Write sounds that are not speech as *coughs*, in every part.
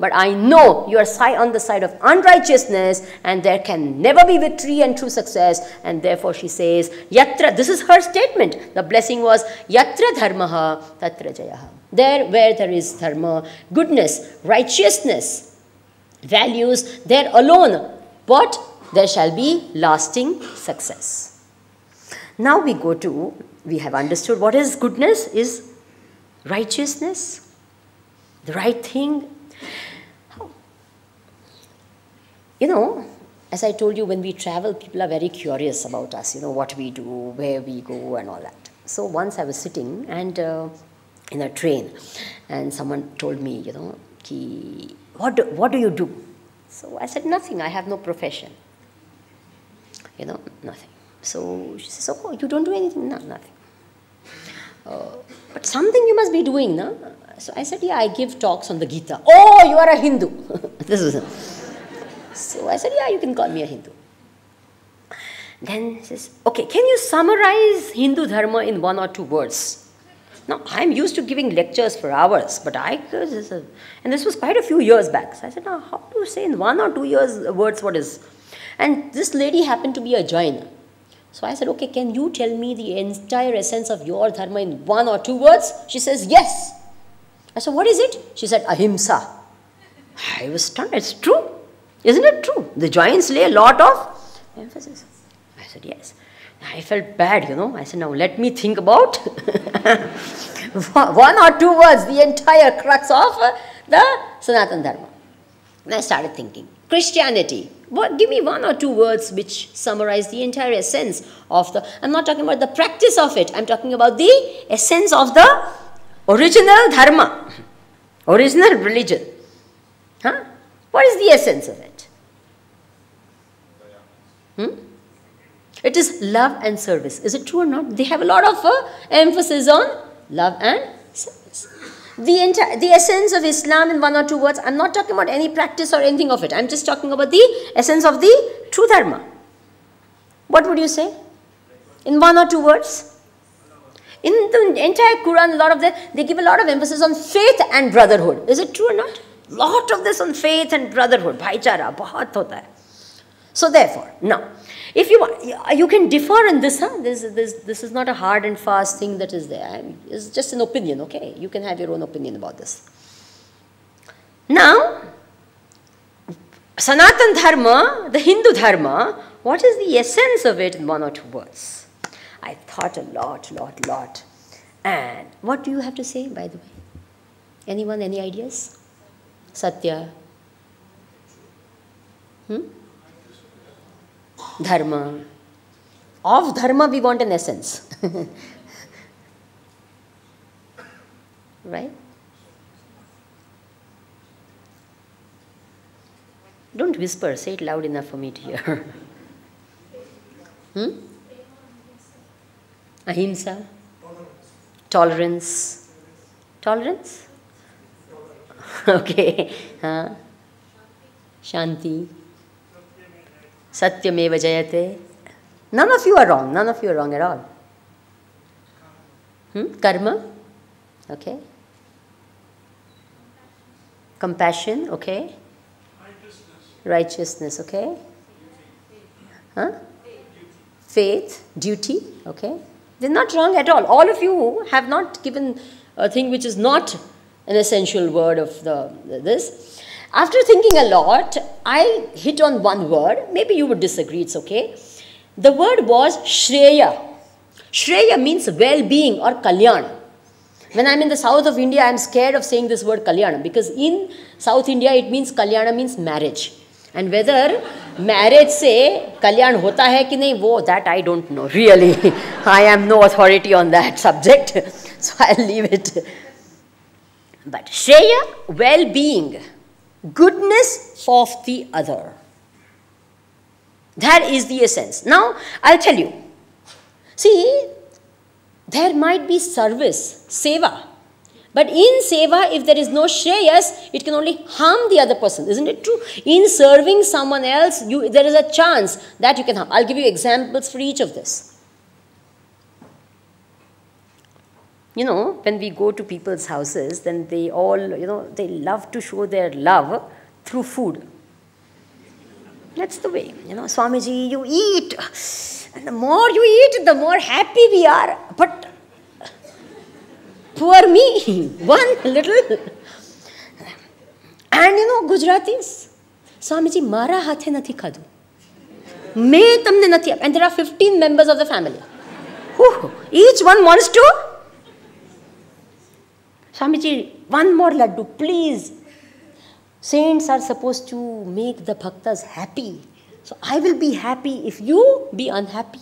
but I know you are on the side of unrighteousness, and there can never be victory and true success. And therefore, she says, Yatra, this is her statement. The blessing was, Yatra dharmaha, tatra jayaha. There where there is dharma, goodness, righteousness, values, there alone, but There shall be lasting success. Now we go to, we have understood what is goodness, is righteousness, the right thing. You know, as I told you, when we travel, people are very curious about us, you know, what we do, where we go, and all that. So once I was sitting and uh, in a train, and someone told me, you know, ki, what, do, what do you do? So I said, nothing, I have no profession. You know, nothing. So she says, oh, you don't do anything? No, nothing. Uh, but something you must be doing, no? So I said, yeah, I give talks on the Gita. Oh, you are a Hindu. *laughs* this is. So I said, yeah, you can call me a Hindu. Then he says, okay, can you summarize Hindu Dharma in one or two words? Now, I'm used to giving lectures for hours, but I, and this was quite a few years back. So I said, now, how do you say in one or two years words what is? And this lady happened to be a Jain. So I said, okay, can you tell me the entire essence of your dharma in one or two words? She says, yes. I said, what is it? She said, ahimsa. I was stunned. It's true. Isn't it true? The Jains lay a lot of emphasis. I said, yes. I felt bad, you know. I said, now let me think about *laughs* one or two words, the entire crux of the Sanatan Dharma. And I started thinking. Christianity. What, give me one or two words which summarize the entire essence of the. I'm not talking about the practice of it, I'm talking about the essence of the original dharma, original religion. Huh? What is the essence of it? Hmm? It is love and service. Is it true or not? They have a lot of uh, emphasis on love and service. The, entire, the essence of Islam in one or two words, I'm not talking about any practice or anything of it. I'm just talking about the essence of the true dharma. What would you say? In one or two words? In the entire Quran, a lot of the, they give a lot of emphasis on faith and brotherhood. Is it true or not? A lot of this on faith and brotherhood. Bhaichara, bahut hota hai. So therefore, now, if you you can differ in this, huh? This, this, this is not a hard and fast thing that is there. It's just an opinion, okay? You can have your own opinion about this. Now, Sanatan Dharma, the Hindu Dharma, what is the essence of it in one or two words? I thought a lot, lot, lot. And what do you have to say, by the way? Anyone, any ideas? Satya. Hmm? Dharma. Of Dharma, we want an essence. *laughs* right? Don't whisper, say it loud enough for me to hear. *laughs* hmm? Ahimsa? Tolerance. Tolerance? *laughs* okay. Huh? Shanti. Satyameva Jayate. None of you are wrong. None of you are wrong at all. Hmm? Karma. Okay. Compassion. Okay. Righteousness. Okay. Huh? Faith. Duty. Okay. They're not wrong at all. All of you have not given a thing which is not an essential word of the this. After thinking a lot, I hit on one word. Maybe you would disagree, it's okay. The word was Shreya. Shreya means well being or Kalyan. When I'm in the south of India, I'm scared of saying this word Kalyana because in South India it means Kalyana means marriage. And whether marriage say Kalyan hota hai ki nahi, wo, that I don't know. Really, I am no authority on that subject. So I'll leave it. But Shreya, well being goodness of the other. That is the essence. Now, I'll tell you. See, there might be service, seva. But in seva, if there is no shreyas, it can only harm the other person. Isn't it true? In serving someone else, you, there is a chance that you can harm. I'll give you examples for each of this. you know, when we go to people's houses, then they all, you know, they love to show their love through food. That's the way, you know, Swamiji, you eat. And the more you eat, the more happy we are. But poor me, *laughs* one little. And you know, Gujaratis, Swamiji, mara hathe nathi khadu. Me tamne nathi. And there are 15 members of the family. Each one wants to Swamiji, one more laddu, please. Saints are supposed to make the bhaktas happy. So I will be happy if you be unhappy.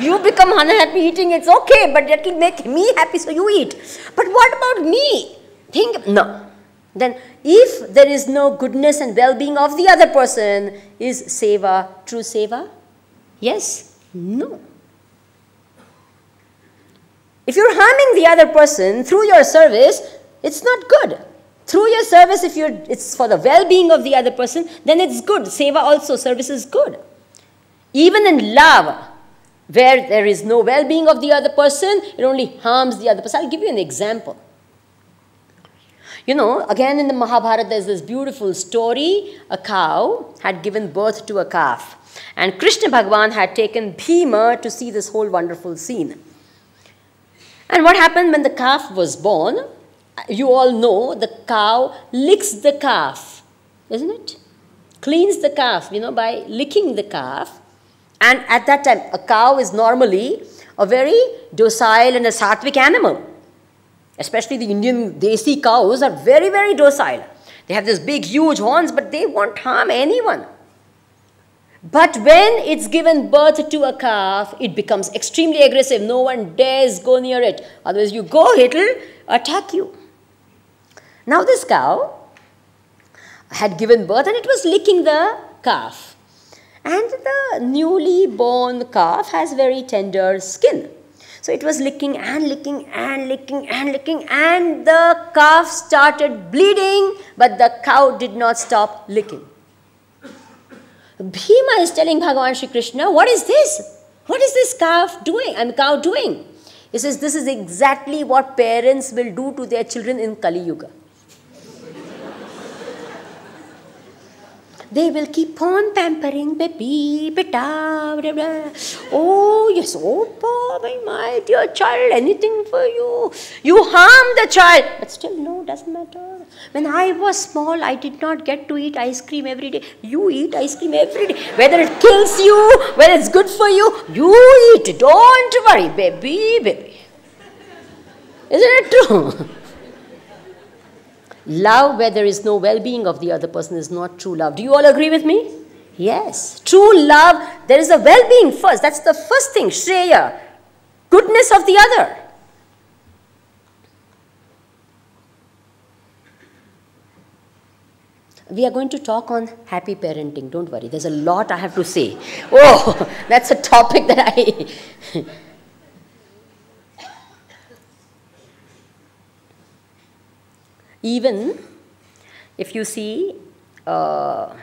You become unhappy eating, it's okay, but it will make me happy, so you eat. But what about me? Think, no. Then, if there is no goodness and well being of the other person, is seva true seva? Yes? No. If you're harming the other person through your service, it's not good. Through your service, if you're, it's for the well being of the other person, then it's good. Seva also, service is good. Even in love, where there is no well being of the other person, it only harms the other person. I'll give you an example. You know, again in the Mahabharata, there's this beautiful story. A cow had given birth to a calf, and Krishna Bhagwan had taken Bhima to see this whole wonderful scene. And what happened when the calf was born? You all know the cow licks the calf, isn't it? Cleans the calf, you know, by licking the calf. And at that time, a cow is normally a very docile and a sattvic animal. Especially the Indian desi cows are very, very docile. They have these big, huge horns, but they won't harm anyone. But when it's given birth to a calf, it becomes extremely aggressive. No one dares go near it. Otherwise, you go, it'll attack you. Now, this cow had given birth and it was licking the calf. And the newly born calf has very tender skin. So it was licking and licking and licking and licking, and the calf started bleeding, but the cow did not stop licking. Bhima is telling Bhagavan Shri Krishna, what is this? What is this calf doing? And cow doing? He says, this is exactly what parents will do to their children in Kali Yuga. They will keep on pampering baby, beta, blah, blah. Oh, yes, oh, boy, my dear child, anything for you. You harm the child. But still, no, doesn't matter. When I was small, I did not get to eat ice cream every day. You eat ice cream every day. Whether it kills you, whether it's good for you, you eat. Don't worry, baby, baby. Isn't it true? *laughs* Love where there is no well being of the other person is not true love. Do you all agree with me? Yes. True love, there is a well being first. That's the first thing, Shreya. Goodness of the other. We are going to talk on happy parenting. Don't worry, there's a lot I have to say. Oh, *laughs* that's a topic that I. Even if you see uh,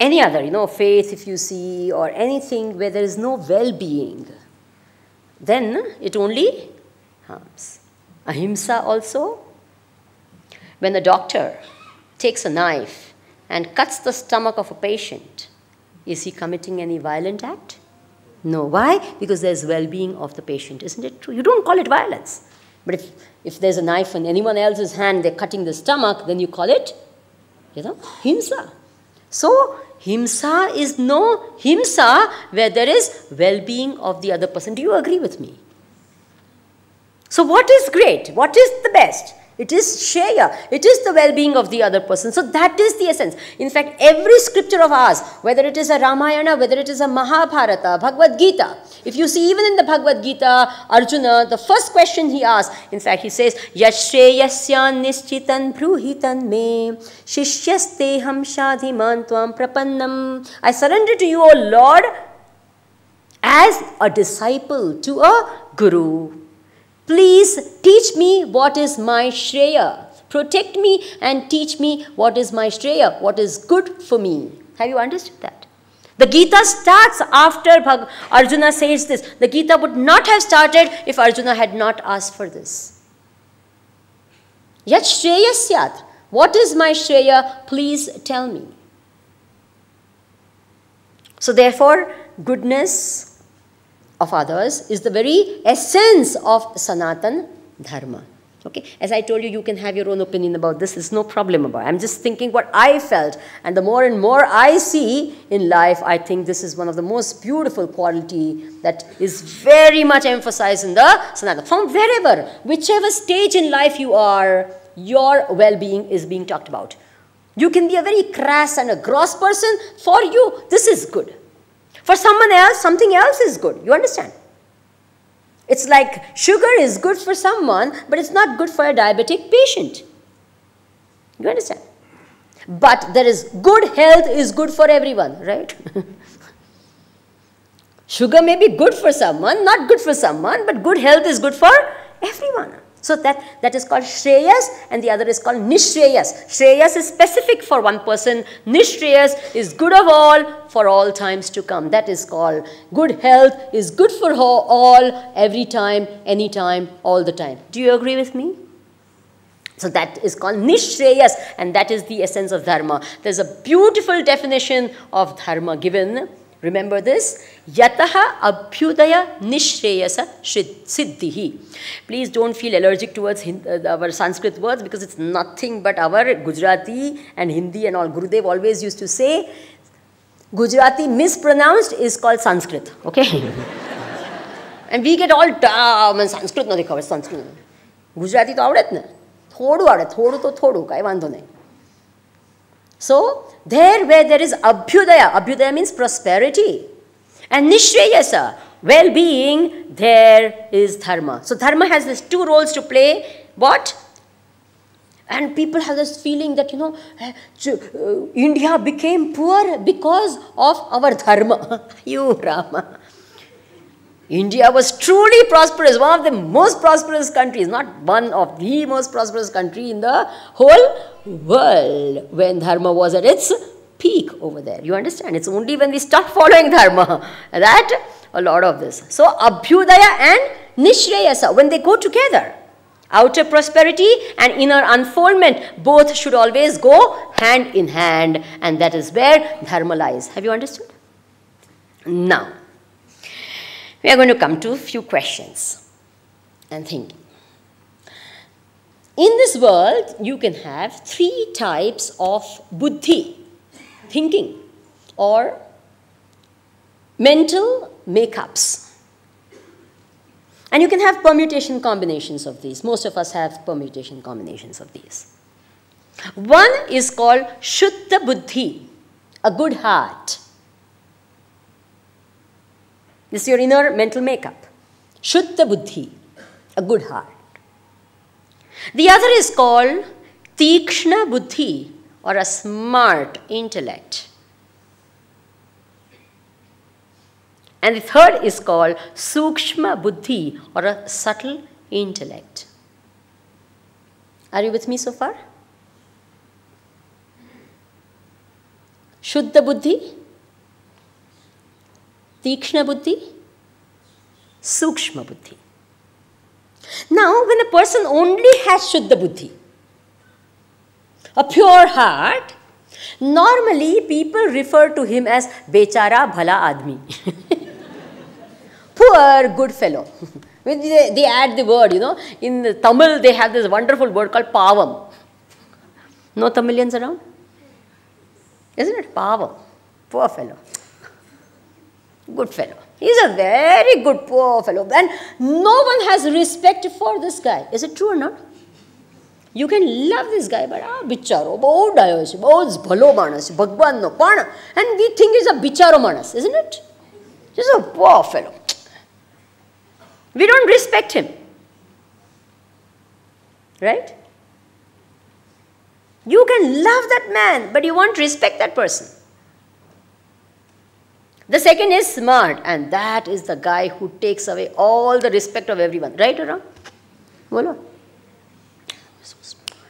any other, you know, faith, if you see, or anything where there is no well being, then it only harms. Ahimsa also, when a doctor takes a knife and cuts the stomach of a patient, is he committing any violent act? No. Why? Because there's well being of the patient. Isn't it true? You don't call it violence. But if, if there's a knife in anyone else's hand, they're cutting the stomach, then you call it, you know, himsa. So, himsa is no himsa where there is well being of the other person. Do you agree with me? So, what is great? What is the best? It is Shreya. It is the well-being of the other person. So that is the essence. In fact, every scripture of ours, whether it is a Ramayana, whether it is a Mahabharata, Bhagavad Gita, if you see even in the Bhagavad Gita, Arjuna, the first question he asks, in fact, he says, Yashreyasya nishchitan bruhitan me, shishyasteham shadhiman tvam prapannam. I surrender to you, O Lord, as a disciple to a guru. Please teach me what is my Shreya. Protect me and teach me what is my Shreya, what is good for me. Have you understood that? The Gita starts after Bhag- Arjuna says this. The Gita would not have started if Arjuna had not asked for this. Yat Shreyasyat. What is my Shreya? Please tell me. So, therefore, goodness of others is the very essence of Sanatan Dharma. Okay, as I told you, you can have your own opinion about this. There's no problem about. It. I'm just thinking what I felt, and the more and more I see in life, I think this is one of the most beautiful quality that is very much emphasized in the Sanatana. From wherever, whichever stage in life you are, your well-being is being talked about. You can be a very crass and a gross person. For you, this is good. For someone else, something else is good. You understand? It's like sugar is good for someone, but it's not good for a diabetic patient. You understand? But there is good health is good for everyone, right? *laughs* sugar may be good for someone, not good for someone, but good health is good for everyone. So that, that is called Shreyas and the other is called Nishreyas. Shreyas is specific for one person. Nishreyas is good of all for all times to come. That is called good health is good for all, every time, anytime, all the time. Do you agree with me? So that is called Nishreyas and that is the essence of Dharma. There's a beautiful definition of Dharma given Remember this? Yataha abhyudaya nishreyasa siddhihi. Please don't feel allergic towards uh, our Sanskrit words because it's nothing but our Gujarati and Hindi and all. Gurudev always used to say, Gujarati mispronounced is called Sanskrit. Okay? and we get all dumb and Sanskrit નથી ખબર સંસ્કૃત ગુજરાતી તો આવડે જ ને થોડું આવડે થોડું તો થોડું કાંઈ વાંધો નહીં so, there where there is abhyudaya, abhyudaya means prosperity, and nishreyasa, well being, there is dharma. So, dharma has these two roles to play. What? And people have this feeling that, you know, eh, uh, India became poor because of our dharma. *laughs* you, Rama. India was truly prosperous, one of the most prosperous countries, not one of the most prosperous country in the whole world when dharma was at its peak over there. You understand? It's only when we start following dharma that a lot of this. So abhyudaya and nishreyasa, when they go together, outer prosperity and inner unfoldment, both should always go hand in hand and that is where dharma lies. Have you understood? Now, we are going to come to a few questions and thinking. In this world, you can have three types of buddhi, thinking, or mental makeups. And you can have permutation combinations of these. Most of us have permutation combinations of these. One is called Shuddha Buddhi, a good heart. This is your inner mental makeup. Shuddha Buddhi, a good heart. The other is called Tikshna Buddhi or a smart intellect. And the third is called Sukshma Buddhi or a subtle intellect. Are you with me so far? Shuddha Buddhi, Tikshna Buddhi, Sukshma Buddhi. Now, when a person only has Shuddha Buddhi, a pure heart, normally people refer to him as Bechara Bhala Admi. *laughs* Poor good fellow. *laughs* they, they add the word, you know. In Tamil, they have this wonderful word called Pavam. No Tamilians around? Isn't it? Pavam. Poor fellow. Good fellow. He's a very good poor fellow. And no one has respect for this guy. Is it true or not? You can love this guy, but ah, bicharo, બહુ ડાયો છે બહુ જ ભલો માણસ છે ભગવાનનો પણ and we think he's a bicharo manas, isn't it? He's a poor fellow. We don't respect him. Right? You can love that man, but you won't respect that person. The second is smart, and that is the guy who takes away all the respect of everyone. Right or wrong? Bolo. So smart.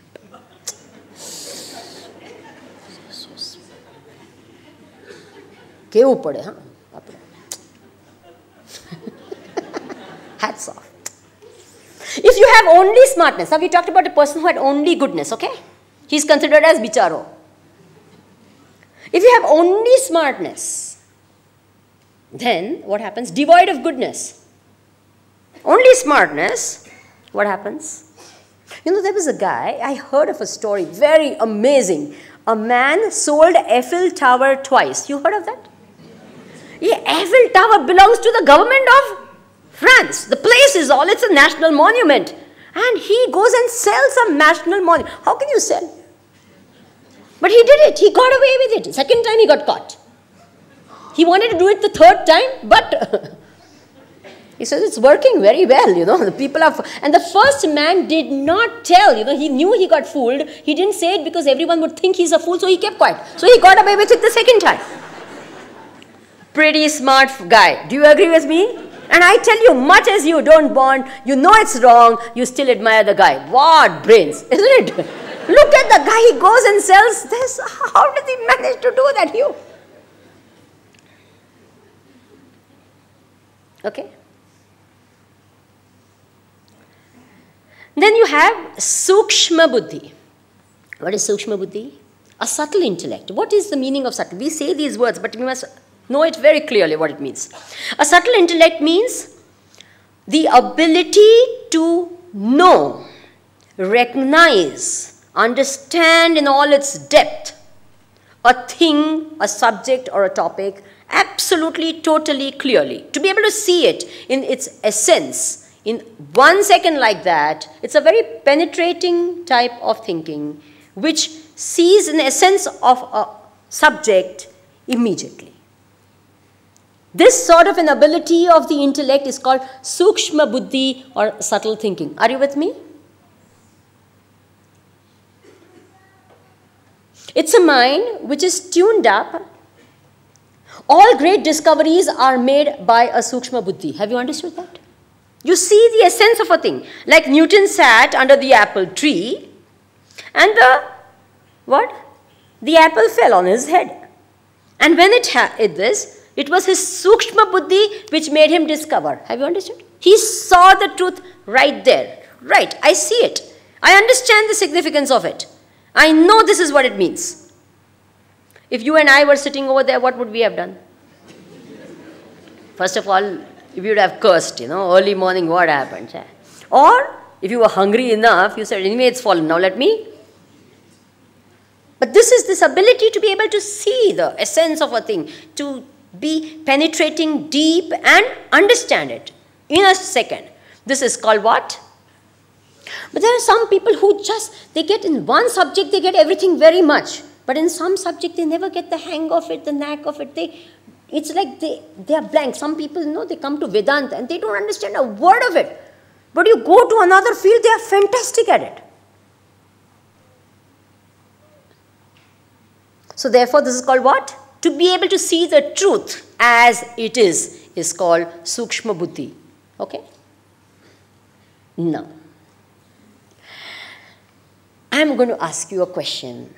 So smart. કેવું પડે હા આપણે hats off if you have only smartness now we talked about a person who had only goodness okay he's considered as bicharo if you have only smartness then what happens devoid of goodness only smartness what happens you know, there was a guy, I heard of a story, very amazing. A man sold Eiffel Tower twice. You heard of that? Yeah, Eiffel Tower belongs to the government of France. The place is all, it's a national monument. And he goes and sells a national monument. How can you sell? But he did it. He got away with it. Second time he got caught. He wanted to do it the third time, but *laughs* He says it's working very well, you know. The people are, and the first man did not tell, you know, he knew he got fooled. He didn't say it because everyone would think he's a fool, so he kept quiet. So he got away with it the second time. Pretty smart guy. Do you agree with me? And I tell you, much as you don't bond, you know it's wrong, you still admire the guy. What brains, isn't it? *laughs* Look at the guy, he goes and sells this. How does he manage to do that? You. Okay? Then you have Sukshma Buddhi. What is Sukshma Buddhi? A subtle intellect. What is the meaning of subtle? We say these words, but we must know it very clearly what it means. A subtle intellect means the ability to know, recognize, understand in all its depth a thing, a subject, or a topic absolutely, totally, clearly. To be able to see it in its essence in one second like that, it's a very penetrating type of thinking which sees an essence of a subject immediately. This sort of an ability of the intellect is called sukshma buddhi or subtle thinking. Are you with me? It's a mind which is tuned up. All great discoveries are made by a sukshma buddhi. Have you understood that? You see the essence of a thing. Like Newton sat under the apple tree and the what? The apple fell on his head. And when it did this, it was his sukshma buddhi which made him discover. Have you understood? He saw the truth right there. Right, I see it. I understand the significance of it. I know this is what it means. If you and I were sitting over there, what would we have done? First of all, if you would have cursed, you know, early morning, what happened? Or if you were hungry enough, you said, anyway, it's fallen, now let me. But this is this ability to be able to see the essence of a thing, to be penetrating deep and understand it in a second. This is called what? But there are some people who just, they get in one subject, they get everything very much. But in some subject, they never get the hang of it, the knack of it. They it's like they, they are blank. Some people, you know, they come to Vedanta and they don't understand a word of it. But you go to another field, they are fantastic at it. So therefore, this is called what? To be able to see the truth as it is, is called Sukshma Buddhi. Okay? Now, I am going to ask you a question.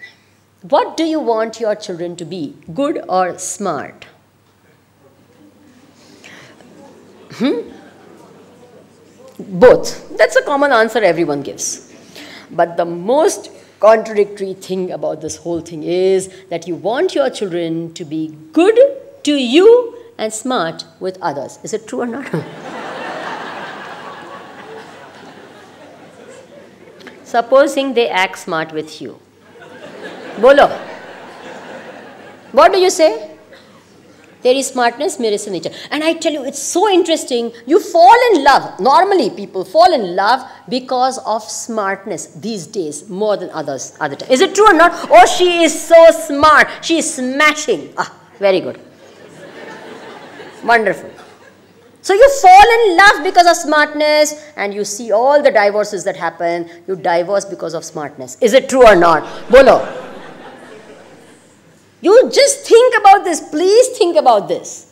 What do you want your children to be, good or smart? Hmm? Both. That's a common answer everyone gives. But the most contradictory thing about this whole thing is that you want your children to be good to you and smart with others. Is it true or not? *laughs* Supposing they act smart with you. Bolo. What do you say? There is smartness, there is nature. And I tell you, it's so interesting. You fall in love. Normally, people fall in love because of smartness these days more than others. Other times. Is it true or not? Oh, she is so smart. She is smashing. Ah, very good. Wonderful. So you fall in love because of smartness and you see all the divorces that happen. You divorce because of smartness. Is it true or not? Bolo. You just think about this. Please think about this.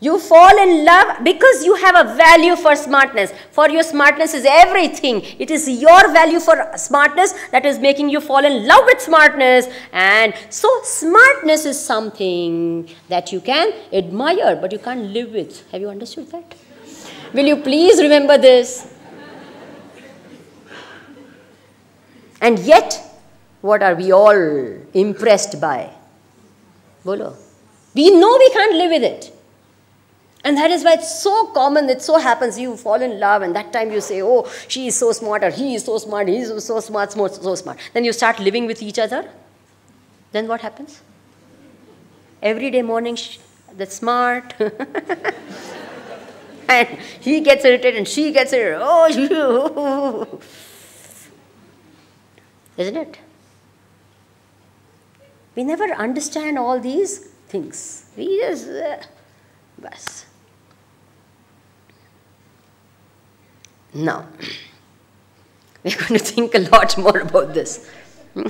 You fall in love because you have a value for smartness. For your smartness is everything. It is your value for smartness that is making you fall in love with smartness. And so, smartness is something that you can admire, but you can't live with. Have you understood that? Will you please remember this? And yet, what are we all impressed by? Bolo. We know we can't live with it. And that is why it's so common, it so happens you fall in love, and that time you say, Oh, she is so smart, or he is so smart, he is so smart, so, so smart. Then you start living with each other. Then what happens? Every day morning, that's smart. *laughs* and he gets irritated, and she gets irritated. Oh, *laughs* isn't it? We never understand all these things. We just, uh. Now, *laughs* we're going to think a lot more about this. *coughs*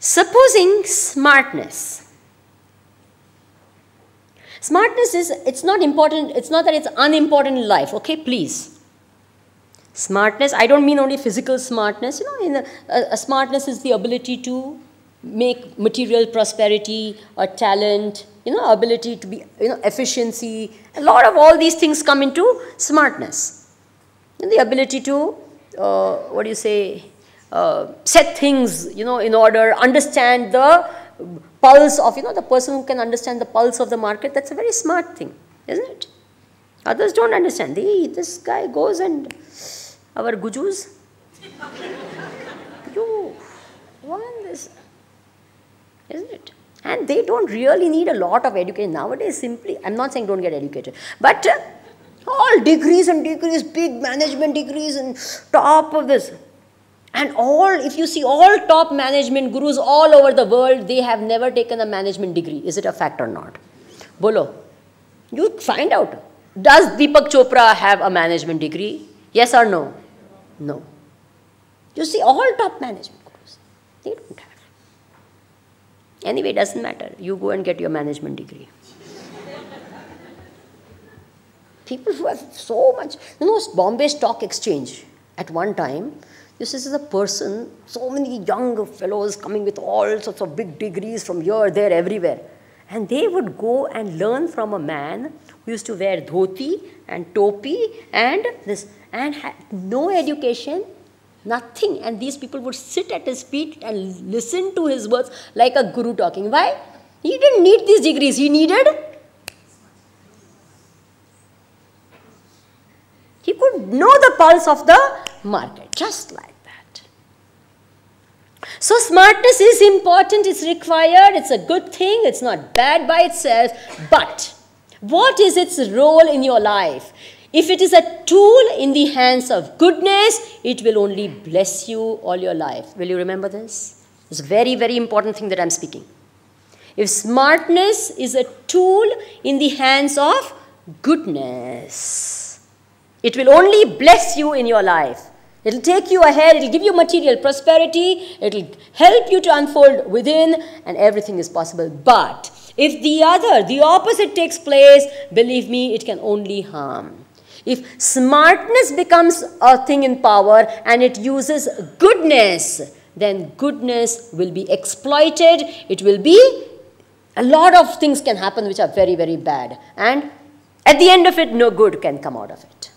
Supposing smartness. Smartness is, it's not important, it's not that it's unimportant in life, okay, please. Smartness, I don't mean only physical smartness, you know, in a, a, a smartness is the ability to make material prosperity or talent, you know, ability to be, you know, efficiency. A lot of all these things come into smartness. And the ability to, uh, what do you say, uh, set things, you know, in order, understand the pulse of, you know, the person who can understand the pulse of the market. That's a very smart thing, isn't it? Others don't understand. They, this guy goes and, our gujus, you want this, isn't it? And they don't really need a lot of education. Nowadays, simply, I'm not saying don't get educated, but uh, all degrees and degrees, big management degrees, and top of this. And all, if you see all top management gurus all over the world, they have never taken a management degree. Is it a fact or not? Bolo. You find out. Does Deepak Chopra have a management degree? Yes or no? No. You see, all top management gurus, they don't have. Anyway, it doesn't matter. You go and get your management degree. People who have so much, you know, Bombay Stock Exchange at one time, this is a person, so many young fellows coming with all sorts of big degrees from here, there, everywhere. And they would go and learn from a man who used to wear dhoti and topi and this, and had no education, Nothing. And these people would sit at his feet and listen to his words like a guru talking. Why? He didn't need these degrees. He needed. He could know the pulse of the market, just like that. So, smartness is important, it's required, it's a good thing, it's not bad by itself. But, what is its role in your life? If it is a tool in the hands of goodness, it will only bless you all your life. Will you remember this? It's a very, very important thing that I'm speaking. If smartness is a tool in the hands of goodness, it will only bless you in your life. It'll take you ahead, it'll give you material prosperity, it'll help you to unfold within, and everything is possible. But if the other, the opposite takes place, believe me, it can only harm. If smartness becomes a thing in power and it uses goodness, then goodness will be exploited. It will be, a lot of things can happen which are very, very bad. And at the end of it, no good can come out of it.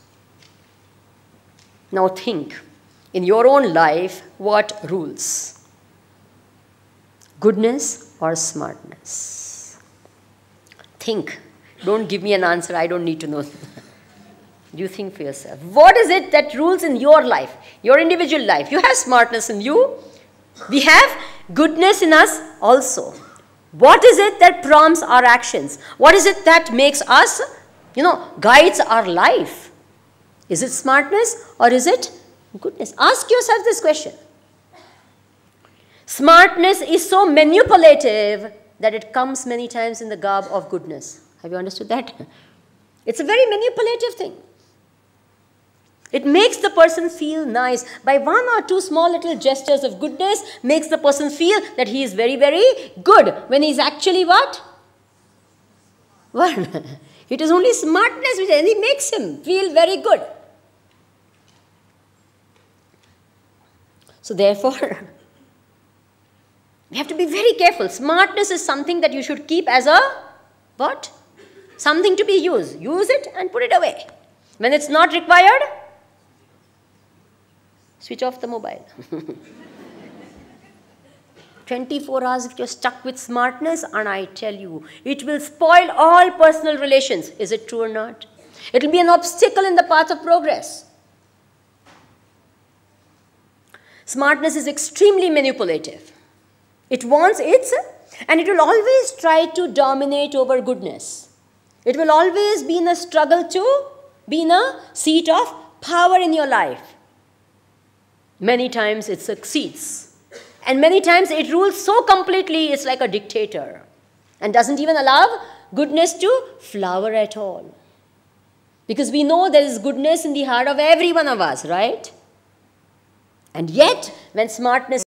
Now think, in your own life, what rules? Goodness or smartness? Think. Don't give me an answer, I don't need to know. *laughs* You think for yourself. What is it that rules in your life, your individual life? You have smartness in you. We have goodness in us also. What is it that prompts our actions? What is it that makes us, you know, guides our life? Is it smartness or is it goodness? Ask yourself this question. Smartness is so manipulative that it comes many times in the garb of goodness. Have you understood that? It's a very manipulative thing. It makes the person feel nice. By one or two small little gestures of goodness, makes the person feel that he is very, very good. When he's actually what? What? *laughs* it is only smartness which and makes him feel very good. So therefore, *laughs* we have to be very careful. Smartness is something that you should keep as a what? Something to be used. Use it and put it away. When it's not required, Switch off the mobile. *laughs* 24 hours if you're stuck with smartness, and I tell you, it will spoil all personal relations. Is it true or not? It will be an obstacle in the path of progress. Smartness is extremely manipulative. It wants its, and it will always try to dominate over goodness. It will always be in a struggle to be in a seat of power in your life. Many times it succeeds. And many times it rules so completely, it's like a dictator and doesn't even allow goodness to flower at all. Because we know there is goodness in the heart of every one of us, right? And yet, when smartness